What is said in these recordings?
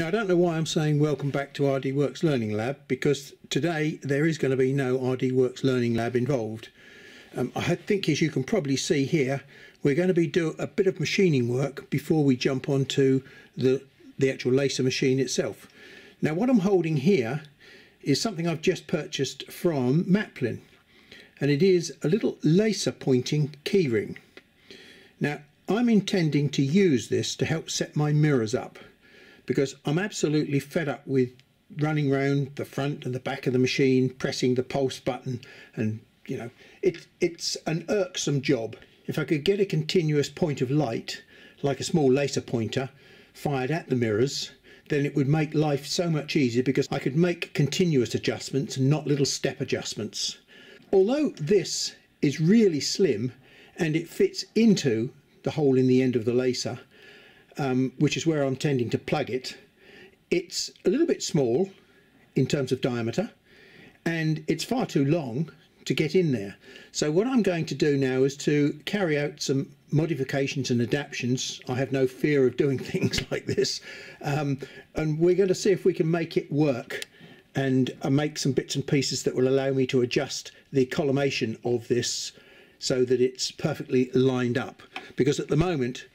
Now I don't know why I'm saying welcome back to RD Works Learning Lab because today there is going to be no RD Works Learning Lab involved. Um, I think as you can probably see here we're going to be doing a bit of machining work before we jump onto the, the actual laser machine itself. Now what I'm holding here is something I've just purchased from Maplin and it is a little laser pointing keyring. Now I'm intending to use this to help set my mirrors up because I'm absolutely fed up with running around the front and the back of the machine pressing the pulse button and you know it, it's an irksome job. If I could get a continuous point of light like a small laser pointer fired at the mirrors then it would make life so much easier because I could make continuous adjustments and not little step adjustments. Although this is really slim and it fits into the hole in the end of the laser, um, which is where I'm tending to plug it. It's a little bit small in terms of diameter and it's far too long to get in there. So what I'm going to do now is to carry out some modifications and adaptations. I have no fear of doing things like this. Um, and we're going to see if we can make it work and uh, make some bits and pieces that will allow me to adjust the collimation of this so that it's perfectly lined up because at the moment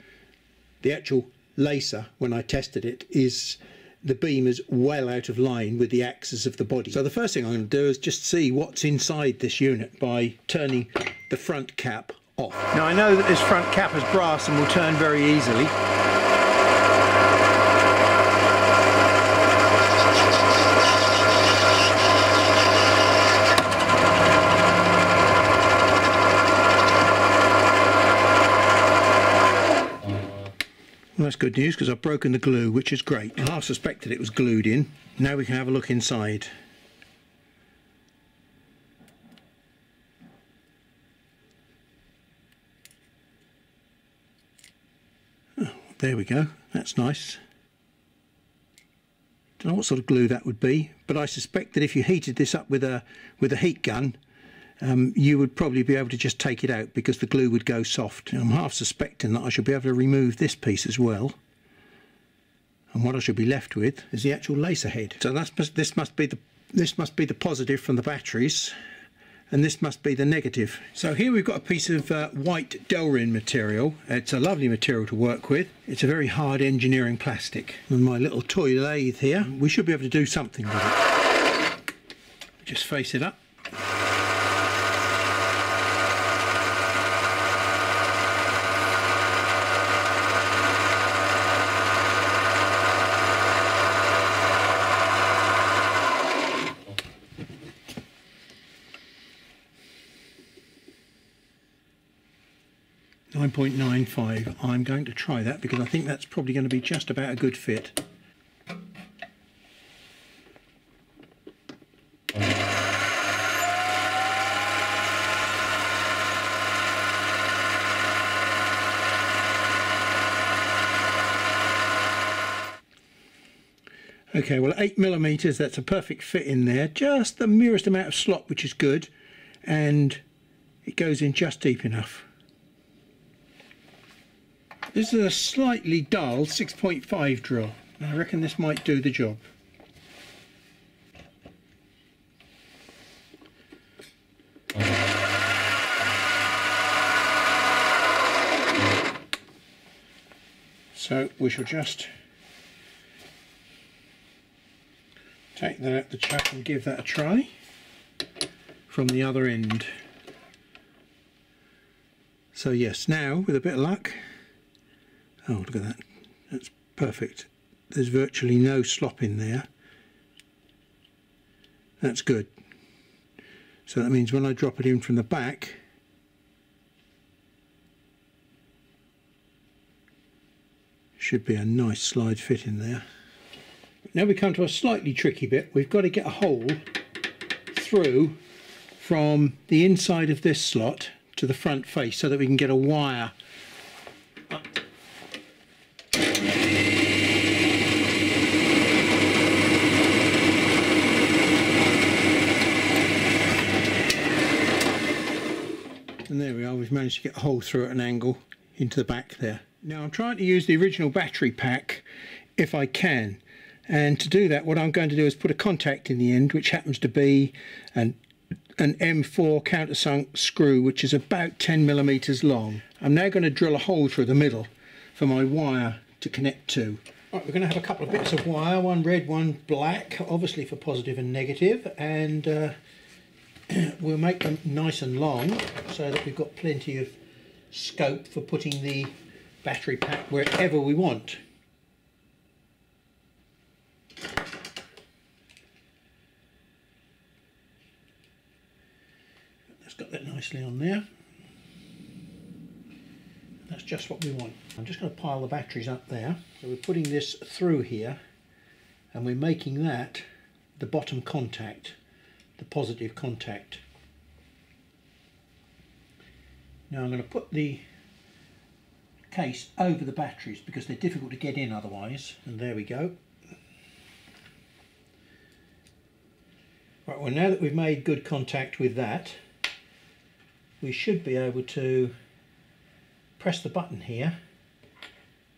the actual laser when I tested it is the beam is well out of line with the axis of the body. So the first thing I'm going to do is just see what's inside this unit by turning the front cap off. Now I know that this front cap is brass and will turn very easily that's good news because I've broken the glue, which is great. I half suspected it was glued in. Now we can have a look inside. Oh, there we go. That's nice. Don't know what sort of glue that would be, but I suspect that if you heated this up with a with a heat gun, um, you would probably be able to just take it out because the glue would go soft. I'm half suspecting that I should be able to remove this piece as well. And what I should be left with is the actual laser head. So that's, this must be the this must be the positive from the batteries and this must be the negative. So here we've got a piece of uh, white Delrin material. It's a lovely material to work with. It's a very hard engineering plastic. And my little toy lathe here, we should be able to do something with it. Just face it up. 9.95 I'm going to try that because I think that's probably going to be just about a good fit Okay, well, 8 millimeters, that's a perfect fit in there. Just the merest amount of slot, which is good. And it goes in just deep enough. This is a slightly dull 6.5 drill. I reckon this might do the job. So we shall just take that out the chuck and give that a try from the other end. So yes, now with a bit of luck Oh, look at that. That's perfect. There's virtually no slop in there. That's good. So that means when I drop it in from the back, should be a nice slide fit in there. Now we come to a slightly tricky bit. We've got to get a hole through from the inside of this slot to the front face so that we can get a wire and there we are we've managed to get a hole through at an angle into the back there now I'm trying to use the original battery pack if I can And to do that, what I'm going to do is put a contact in the end, which happens to be an, an M4 countersunk screw, which is about 10 millimeters long. I'm now going to drill a hole through the middle for my wire to connect to. Right, we're going to have a couple of bits of wire, one red, one black, obviously for positive and negative, and uh, we'll make them nice and long so that we've got plenty of scope for putting the battery pack wherever we want. That's got that nicely on there. That's just what we want. I'm just going to pile the batteries up there. So we're putting this through here and we're making that the bottom contact, the positive contact. Now I'm going to put the case over the batteries because they're difficult to get in otherwise. And there we go. Right well now that we've made good contact with that we should be able to press the button here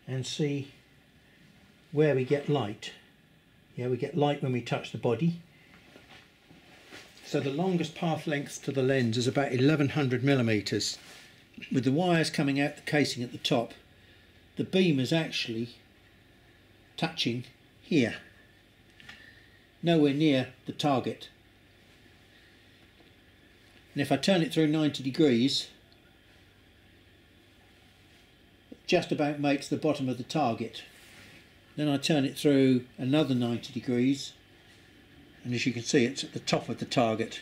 and see where we get light. Yeah we get light when we touch the body so the longest path length to the lens is about 1100 millimeters with the wires coming out the casing at the top, the beam is actually touching here, nowhere near the target. And if I turn it through 90 degrees, it just about makes the bottom of the target. Then I turn it through another 90 degrees, and as you can see it's at the top of the target.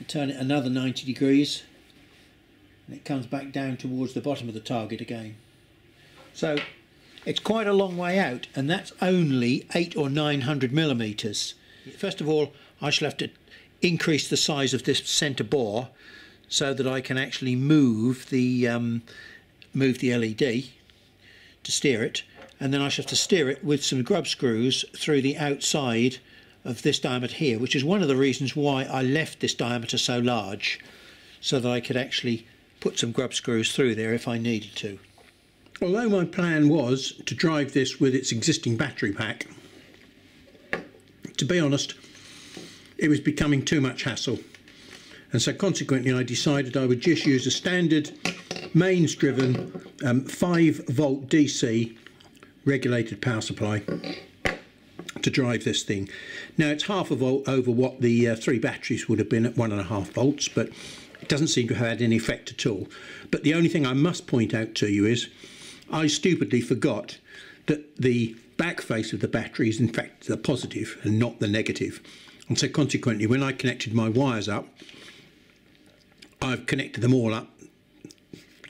I turn it another 90 degrees, and it comes back down towards the bottom of the target again. So it's quite a long way out and that's only eight or nine hundred millimeters. First of all I shall have to increase the size of this centre bore so that I can actually move the um, move the LED to steer it and then I shall have to steer it with some grub screws through the outside of this diameter here which is one of the reasons why I left this diameter so large so that I could actually put some grub screws through there if I needed to. Although my plan was to drive this with its existing battery pack, to be honest, it was becoming too much hassle. And so consequently I decided I would just use a standard mains driven um, 5 volt DC regulated power supply to drive this thing. Now it's half a volt over what the uh, three batteries would have been at one and a half volts, but it doesn't seem to have had any effect at all. But the only thing I must point out to you is I stupidly forgot that the back face of the battery is in fact the positive and not the negative. And so consequently, when I connected my wires up, I've connected them all up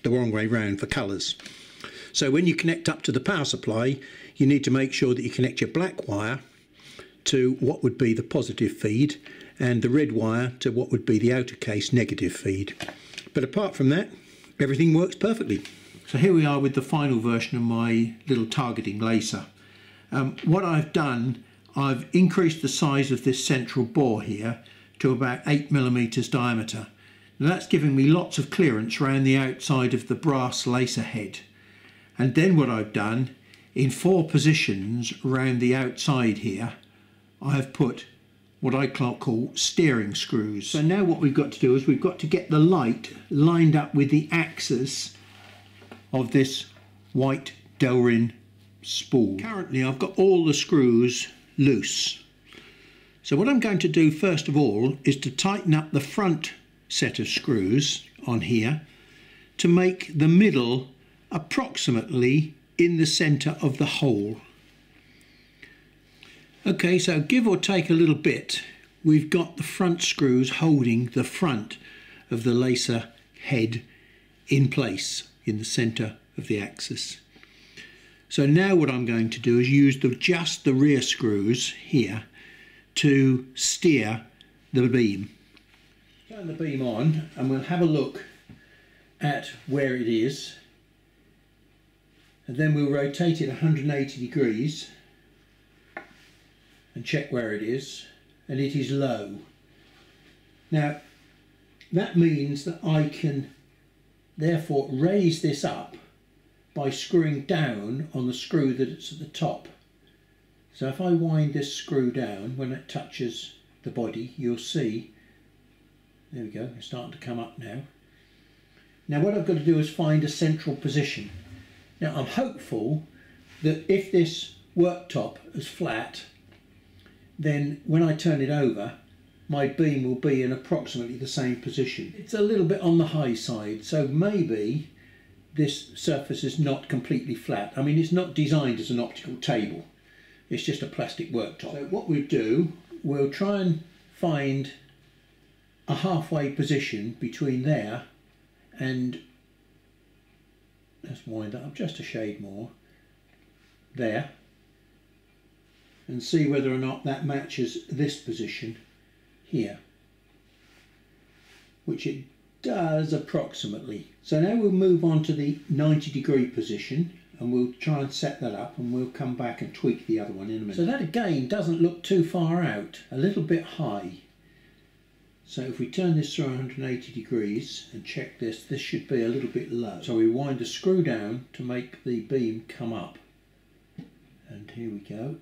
the wrong way round for colours. So when you connect up to the power supply, you need to make sure that you connect your black wire to what would be the positive feed and the red wire to what would be the outer case negative feed. But apart from that, everything works perfectly. So here we are with the final version of my little targeting laser. Um, what I've done, I've increased the size of this central bore here to about 8 millimeters diameter. Now that's giving me lots of clearance around the outside of the brass laser head. And then what I've done, in four positions around the outside here, I have put what I call steering screws. So now what we've got to do is we've got to get the light lined up with the axis of this white Delrin spool. Currently I've got all the screws loose. So what I'm going to do first of all is to tighten up the front set of screws on here to make the middle approximately in the centre of the hole. Okay, so give or take a little bit, we've got the front screws holding the front of the laser head in place in the center of the axis. So now what I'm going to do is use the, just the rear screws here to steer the beam. Turn the beam on and we'll have a look at where it is and then we'll rotate it 180 degrees and check where it is and it is low. Now that means that I can therefore raise this up by screwing down on the screw that it's at the top So if I wind this screw down, when it touches the body, you'll see, there we go, it's starting to come up now. Now what I've got to do is find a central position. Now I'm hopeful that if this worktop is flat, then when I turn it over, my beam will be in approximately the same position. It's a little bit on the high side, so maybe this surface is not completely flat. I mean, it's not designed as an optical table. It's just a plastic worktop. So what we'll do, we'll try and find a halfway position between there and let's wind that up just a shade more there and see whether or not that matches this position here which it does approximately so now we'll move on to the 90 degree position and we'll try and set that up and we'll come back and tweak the other one in a minute so that again doesn't look too far out a little bit high so if we turn this through 180 degrees and check this, this should be a little bit low. So we wind the screw down to make the beam come up. And here we go.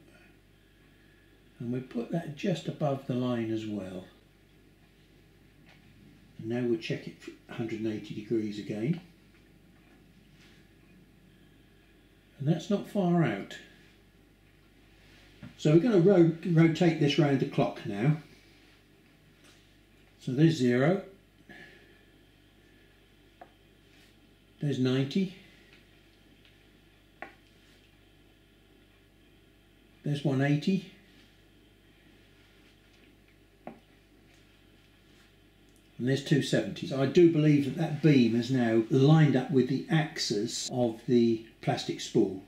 And we put that just above the line as well. And now we'll check it 180 degrees again. And that's not far out. So we're going to ro rotate this round the clock now. So there's 0. There's 90. There's 180. There's 270. So I do believe that that beam is now lined up with the axis of the plastic spool.